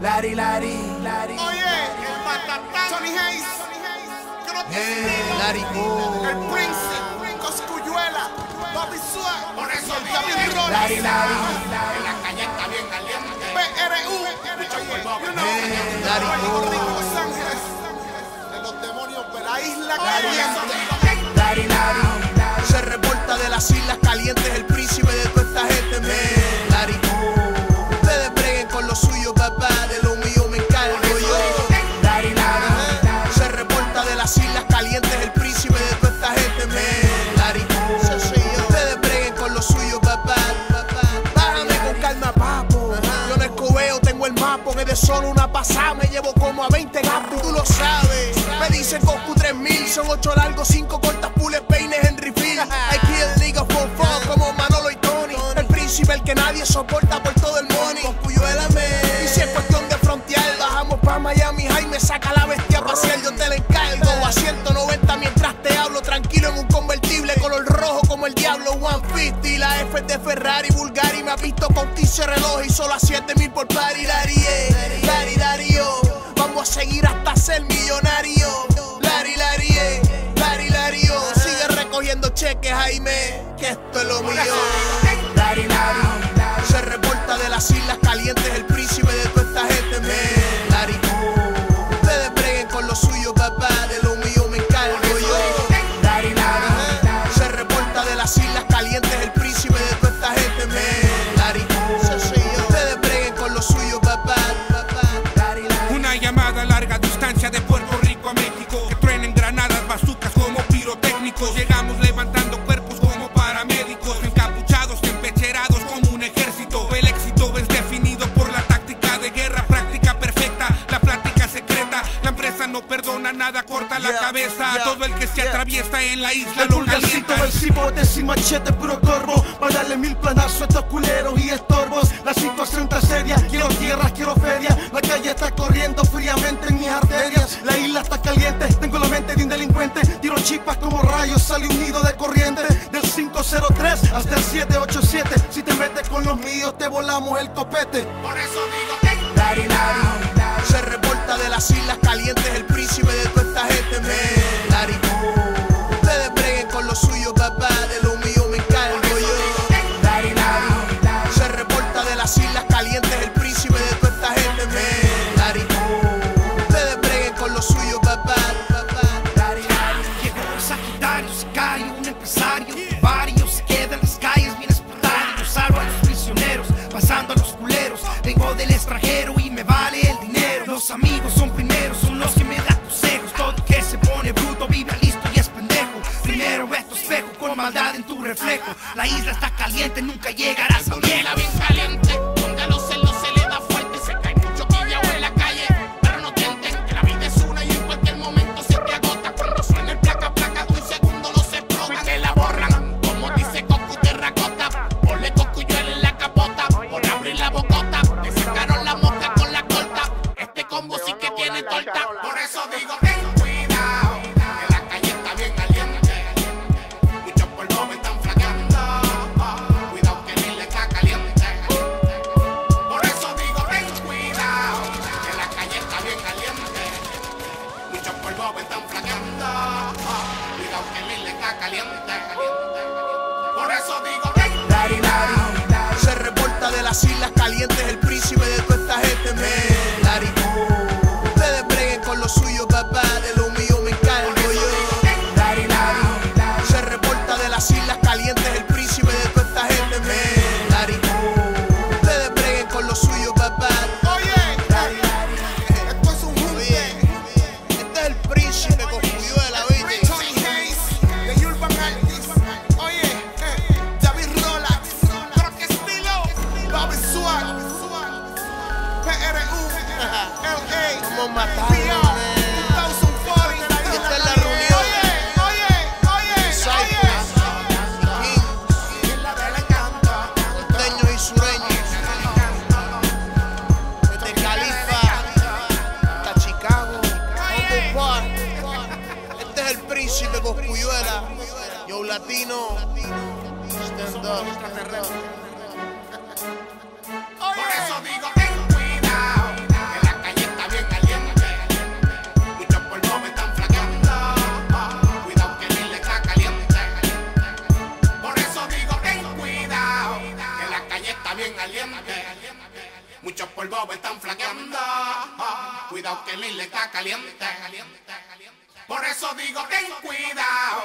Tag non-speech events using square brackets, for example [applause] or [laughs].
Lari, Lari, Lari. Oye, el matatán. Tony Hayes. Que no te Eh. Lari Go. El Prince. Coscuyuela. Bobby Swag. Por eso David que- Rollins. Lari, Lari. En la calle está bien caliente. PRU. Mucho polvo. You know, Eh, Lari. Rico, Los Ángeles. De los demonios de la isla caliente. Lari, Lari. Se reporta de las islas calientes, el solo una pasada me llevo como a 20 gatos, tú lo sabes. Me dicen Goku 3000, son 8 largos, 5 cortas, pules, peines, Henry Field. [laughs] I kill niggas for fun, como Manolo y Tony. El príncipe, el que nadie soporta por todo el money. Y si es cuestión de frontear, bajamos pa' Miami, Jaime saca la bestia a pasear, yo te la encargo. A 190 Ferrari, Bulgari, me ha visto con 15 reloj y solo a 7000 por party, Lari, eh. Vamos a seguir hasta ser millonario. Lari, Lari, eh. Lari, Lario. Sigue recogiendo cheques, Jaime, que esto es lo mío. Lari, Lari. Se reporta de las islas calientes, el príncipe de toda esta gente, me Llegamos levantando cuerpos como paramédicos. Encapuchados, empecherados como un ejército. El éxito es definido por la táctica de guerra. Práctica perfecta, la plática secreta. La empresa no perdona nada, corta la Yeah, cabeza. A todo el que se yeah. atraviesa en la isla El lo calienta. del cipote sin machete, puro corvo. Para darle mil planazos a estos culeros y estorbos. La situación está seria, quiero tierras, quiero feria. La calle está corriendo fríamente en mis arterias. La isla está caliente, chispas como rayos, sale un nido de corriente. Del 503 hasta el 787. Si te metes con los míos, te volamos el copete. Por eso digo que- Lari, Lari. Se reporta de las islas calientes, el príncipe nunca llegarás Por eso digo, ten Lari, Lari. Se reporta de las islas calientes, el príncipe de toda Man. 2040. Esta es la reunión. Oye, oye, oye. King, y sureños. Desde Califa hasta Chicago. Este es el príncipe Coscuyuela. Yo latino. Stand up. Eso por bobo están flaqueando. Cuidado que mi le está caliente. Por eso digo ten cuidado.